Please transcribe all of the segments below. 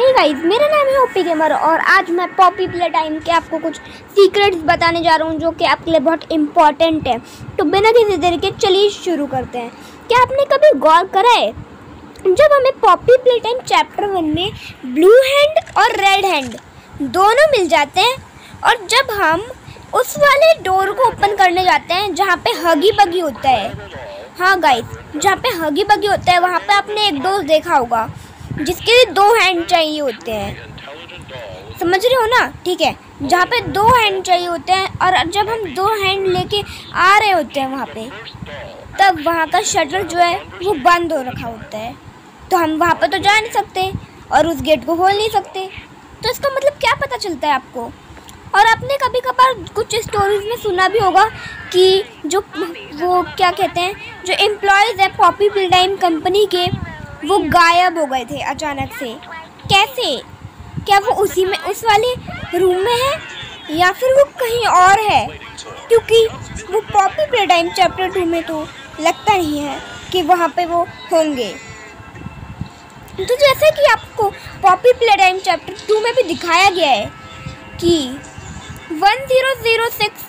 Hey guys मेरा नाम है ओपी गेमर और आज मैं पॉपी प्ले टाइम के आपको कुछ सीक्रेट्स बताने जा रहा हूँ जो कि आपके लिए बहुत इंपॉर्टेंट है। तो बिना किसी देर के चलिए शुरू करते हैं। क्या आपने कभी गौर करा है? जब हमें Poppy Playtime chapter one में ब्लू हैंड और रेड हैंड दोनों मिल जाते हैं और जब हम उस वाले डोर को ओपन करने जाते हैं जहाँ पे हगी बगी होता है। हाँ गाइस जहाँ पे हगी बगी होता है, वहाँ पे आपने एक डोर देखा होगा। जिसके लिए दो हैंड चाहिए होते हैं। समझ रहे हो ना? ठीक है। जहाँ पे दो हैंड चाहिए होते हैं और जब हम दो हैंड लेके आ रहे होते हैं वहाँ पे, तब वहाँ का शटर जो है, वो बंद हो रखा होता है। तो हम वहाँ पे तो जा नहीं सकते और उस गेट को खोल नहीं सकते। तो इसका मतलब क्या पता चलता है आपको? और आपने कभी कभार कुछ स्टोरीज में सुना भी होगा कि जो वो क्या कहते हैं, जो एम्प्लॉयज़ है पॉपी बिल्डाइम कंपनी के वो गायब हो गए थे अचानक से। कैसे? क्या वो उसी में, उस वाले रूम में है? या फिर वो कहीं और है? क्योंकि वो Poppy Playtime chapter two में तो लगता नहीं है कि वहाँ पे वो होंगे। तो जैसे कि आपको Poppy Playtime chapter two में भी दिखाया गया है कि वन ज़ीरो ज़ीरो सिक्स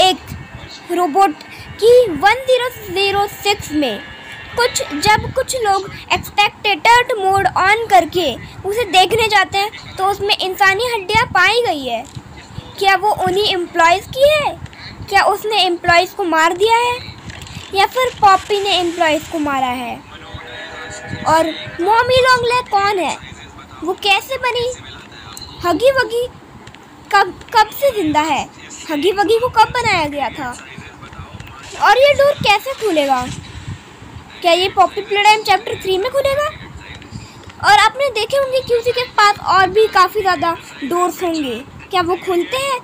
एक रोबोट की वन ज़ीरो ज़ीरो सिक्स में कुछ, जब कुछ लोग एक्सपेक्टेटर मोड ऑन करके उसे देखने जाते हैं तो उसमें इंसानी हड्डियाँ पाई गई है। क्या वो उन्हीं एम्प्लॉयज़ की है? क्या उसने एम्प्लॉयज़ को मार दिया है? या फिर पॉपी ने एम्प्लॉयज़ को मारा है? और मोमी लोंगले कौन है? वो कैसे बनी? हगी वगी कब कब से ज़िंदा है? हगी वगी को कब बनाया गया था? और ये डोर कैसे खुलेगा? क्या ये पॉपी टाइम चैप्टर थ्री में खुलेगा? और आपने देखे होंगे कि उसी के पास और भी काफ़ी ज़्यादा डोर्स होंगे। क्या वो खुलते हैं?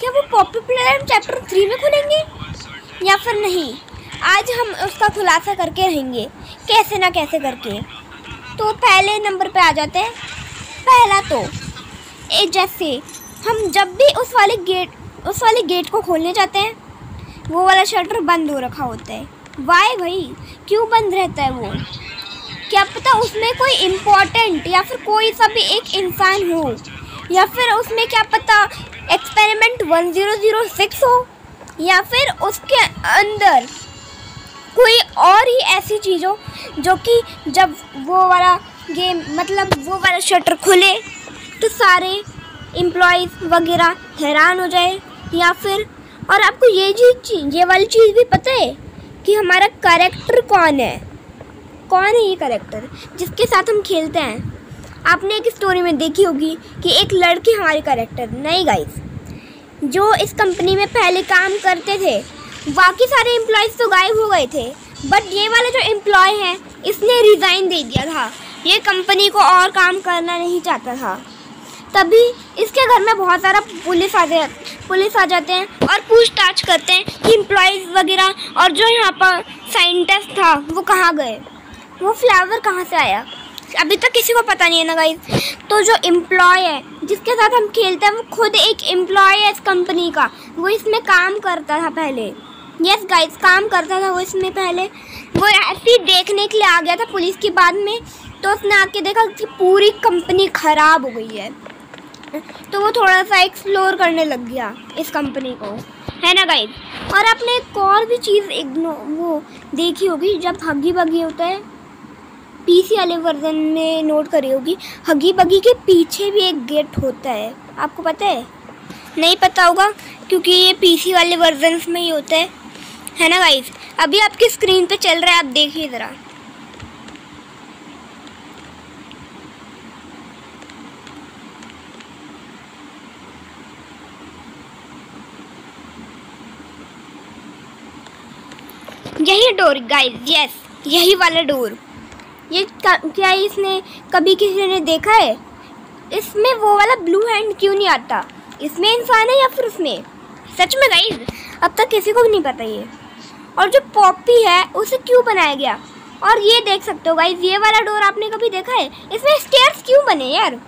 क्या वो पॉपी टाइम चैप्टर थ्री में खुलेंगे? या फिर नहीं? आज हम उसका खुलासा करके रहेंगे। कैसे ना कैसे करके। तो पहले नंबर पे आ जाते हैं। पहला तो एक जैसे हम जब भी उस वाले गेट उस वाले गेट को खोलने जाते हैं, वो वाला शटर बंद हो रखा होता है। वाई भाई? क्यों बंद रहता है वो? क्या पता उसमें कोई इम्पोर्टेंट या फिर कोई सा भी एक इंसान हो? या फिर उसमें क्या पता experiment one zero zero six हो? या फिर उसके अंदर कोई और ही ऐसी चीज़ हो जो कि जब वो वाला गेम मतलब वो वाला शटर खुले तो सारे एम्प्लॉयज़ वगैरह हैरान हो जाए या फिर, और आपको ये चीज़, ये वाली चीज़ भी पता है? कि हमारा करेक्टर कौन है? कौन है ये करेक्टर जिसके साथ हम खेलते हैं। आपने एक स्टोरी में देखी होगी कि एक लड़की हमारे करेक्टर नहीं गाइस जो इस कंपनी में पहले काम करते थे। बाकी सारे एम्प्लॉयज़ तो गायब हो गए थे। बट ये वाले जो एम्प्लॉय हैं, इसने रिज़ाइन दे दिया था। ये कंपनी को और काम करना नहीं चाहता था। तभी इसके घर में बहुत सारा पुलिस आ जाए पुलिस आ जाते हैं और पूछताछ करते हैं कि एम्प्लॉयज़ वगैरह और जो यहाँ पर साइंटिस्ट था, वो कहाँ गए? वो फ्लावर कहाँ से आया? अभी तक किसी को पता नहीं है ना गाइज़ तो जो एम्प्लॉय है, जिसके साथ हम खेलते हैं, वो खुद एक एम्प्लॉय है इस कंपनी का। वो इसमें काम करता था पहले। यस गाइज़ काम करता था वो इसमें पहले। वो ऐसे ही देखने के लिए आ गया था पुलिस की बाद में। तो उसने आके देखा कि पूरी कंपनी ख़राब हो गई है। तो वो थोड़ा सा एक्सप्लोर करने लग गया इस कंपनी को। है ना गाइड और आपने एक और भी चीज़ इग्नो वो देखी होगी, जब हगी बगी होता है पीसी वाले वर्जन में नोट करी होगी हगी बगी के पीछे भी एक गेट होता है। आपको पता है? नहीं पता होगा, क्योंकि ये पीसी वाले वर्जन में ही होता है। है ना गाइज़ अभी आपकी स्क्रीन पे चल रहा है, आप देखिए ज़रा। यही डोर गाइस यस यही वाला डोर। ये क्या इसने कभी किसी ने देखा है? इसमें वो वाला ब्लू हैंड क्यों नहीं आता? इसमें इंसान है या फिर उसमें? सच में गाइस अब तक किसी को भी नहीं पता ये। और जो पॉपी है, उसे क्यों बनाया गया? और ये देख सकते हो गाइस ये वाला डोर आपने कभी देखा है? इसमें स्टेयर्स क्यों बने यार?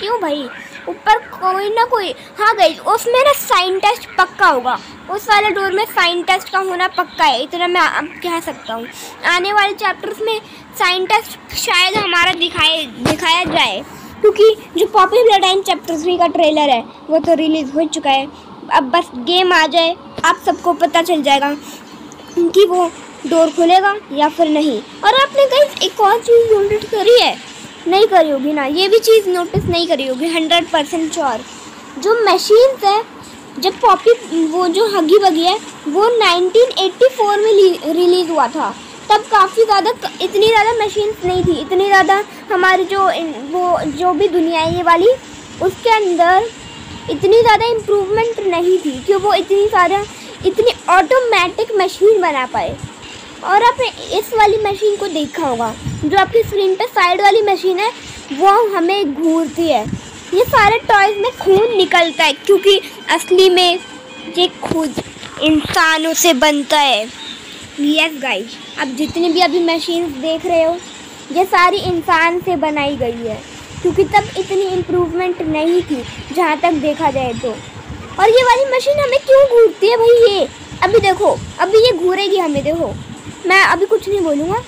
क्यों भाई? ऊपर कोई ना कोई। हाँ गई उसमें ना साइन टेस्ट पक्का होगा। उस वाले डोर में साइन टेस्ट का होना पक्का है, इतना मैं कह सकता हूँ। आने वाले चैप्टर्स में साइन टेस्ट शायद हमारा दिखाए, दिखाया जाए, क्योंकि जो पॉपुलर टाइम चैप्टर थ्री का ट्रेलर है, वो तो रिलीज़ हो चुका है। अब बस गेम आ जाए, आप सबको पता चल जाएगा कि वो डोर खुलेगा या फिर नहीं। और आपने कहीं एक और चीज़ नोटिस करी है नहीं करी होगी ना। ये भी चीज़ नोटिस नहीं करी होगी हंड्रेड परसेंट श्योर जो मशीन्स है, जब पॉपी वो जो हगी बगी है, वो 1984 में रिलीज़ हुआ था। तब काफ़ी ज़्यादा इतनी ज़्यादा मशीन्स नहीं थी। इतनी ज़्यादा हमारी जो वो, जो भी दुनिया है ये वाली, उसके अंदर इतनी ज़्यादा इम्प्रूवमेंट नहीं थी कि वो इतनी सारा, इतनी ऑटोमेटिक मशीन बना पाए। और आपने इस वाली मशीन को देखा होगा। जो आपकी स्क्रीन पे साइड वाली मशीन है वो हमें घूरती है। ये सारे टॉयज में खून निकलता है, क्योंकि असली में ये खुद इंसानों से बनता है। यस गाइस अब जितनी भी अभी मशीन देख रहे हो, ये सारी इंसान से बनाई गई है। क्योंकि तब इतनी इम्प्रूवमेंट नहीं थी, जहाँ तक देखा जाए तो। और ये वाली मशीन हमें क्यों घूरती है भाई ये? अभी देखो, अभी ये घूरेगी हमें, देखो। मैं अभी कुछ नहीं बोलूँगा।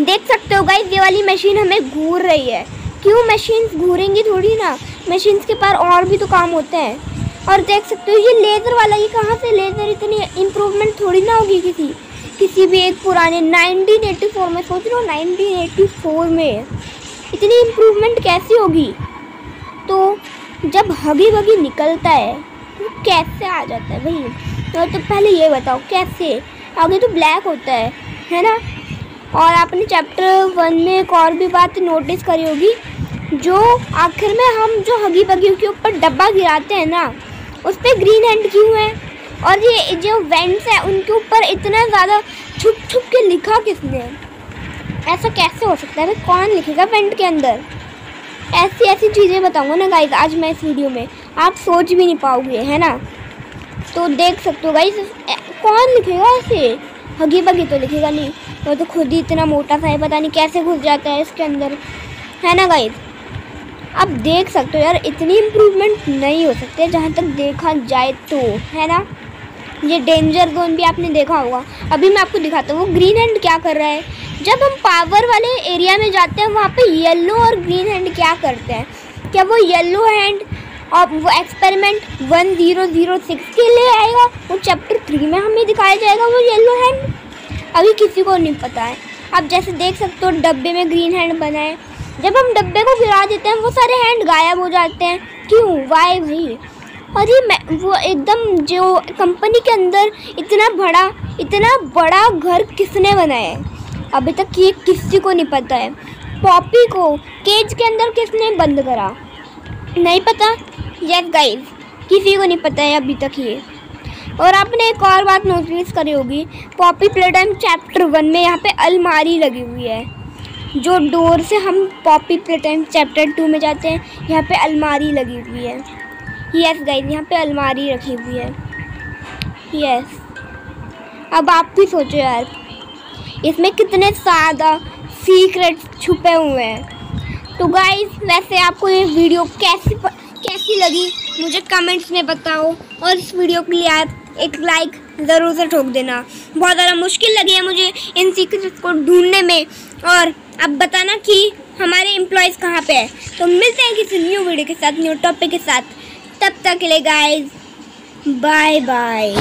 देख सकते हो गाइस ये वाली मशीन हमें घूर रही है। क्यों मशीन्स घूरेंगी थोड़ी ना? मशीन्स के पार और भी तो काम होते हैं। और देख सकते हो, ये लेज़र वाला, ये कहाँ से लेज़र इतनी इम्प्रूवमेंट थोड़ी ना होगी किसी किसी भी एक पुराने 1984 में, सोच रहे हो 1984 में? इतनी इम्प्रूवमेंट कैसी होगी? तो जब हगी वगी निकलता है तो कैसे आ जाता है? भाई तो, तो पहले ये बताओ कैसे? आगे तो ब्लैक होता है है ना? और आपने चैप्टर वन में एक और भी बात नोटिस करी होगी जो आखिर में हम जो हगी बगी के ऊपर डब्बा गिराते हैं ना उस पर ग्रीन हैंड क्यों है? और ये जो वेंट्स है उनके ऊपर इतना ज़्यादा छुप छुप के लिखा किसने? ऐसा कैसे हो सकता है? कौन लिखेगा वेंट के अंदर? ऐसी ऐसी चीज़ें बताऊँगा ना गाइज़ आज मैं इस वीडियो में। आप सोच भी नहीं पाओगे, है ना? तो देख सकते हो गाइज़ कौन लिखेगा ऐसे? हगी बगी तो लिखेगा नहीं। वो तो खुद ही इतना मोटा सा है, पता नहीं कैसे घुस जाता है इसके अंदर। है ना गाइज़ आप देख सकते हो यार, इतनी इम्प्रूवमेंट नहीं हो सकते जहाँ तक देखा जाए तो है ना? ये डेंजर जोन भी आपने देखा होगा। अभी मैं आपको दिखाता हूँ, वो ग्रीन हैंड क्या कर रहा है? जब हम पावर वाले एरिया में जाते हैं, वहाँ पे येलो और ग्रीन हैंड क्या करते हैं? क्या वो येलो हैंड और वो experiment one zero zero six के लिए आएगा? वो चैप्टर थ्री में हमें दिखाया जाएगा वो येलो हैंड अभी किसी को नहीं पता है। आप जैसे देख सकते हो, डब्बे में ग्रीन हैंड बनाए जब हम डब्बे को गिरा देते हैं, वो सारे हैंड गायब हो जाते हैं। क्यों? वाई भाई? और ये वो एकदम जो कंपनी के अंदर इतना बड़ा इतना बड़ा घर किसने बनाया है? अभी तक ये किसी को नहीं पता है। पॉपी को केज के अंदर किसने बंद करा? नहीं पता? यस गाइस किसी को नहीं पता है अभी तक ये। और आपने एक और बात नोटिस करी होगी, पॉपी प्लेटाइम चैप्टर वन में यहाँ पे अलमारी लगी हुई है। जो डोर से हम पॉपी प्लेटाइम चैप्टर टू में जाते हैं, यहाँ पे अलमारी लगी हुई है। यस गाइस यहाँ पे अलमारी रखी हुई है। यस अब आप भी सोचो यार इसमें कितने ज़्यादा सीक्रेट छुपे हुए हैं। तो गाइस वैसे आपको ये वीडियो कैसी कैसी लगी, मुझे कमेंट्स में बताओ। और इस वीडियो के लिए आप एक लाइक ज़रूर से ठोक देना। बहुत ज़्यादा मुश्किल लगी है मुझे इन सीक्रेट्स को ढूँढने में। और अब बताना कि हमारे एम्प्लॉयज़ कहाँ पे है। तो मिलते हैं किसी न्यू वीडियो के साथ न्यू टॉपिक के साथ। तब तक के लिए गाइस बाय बाय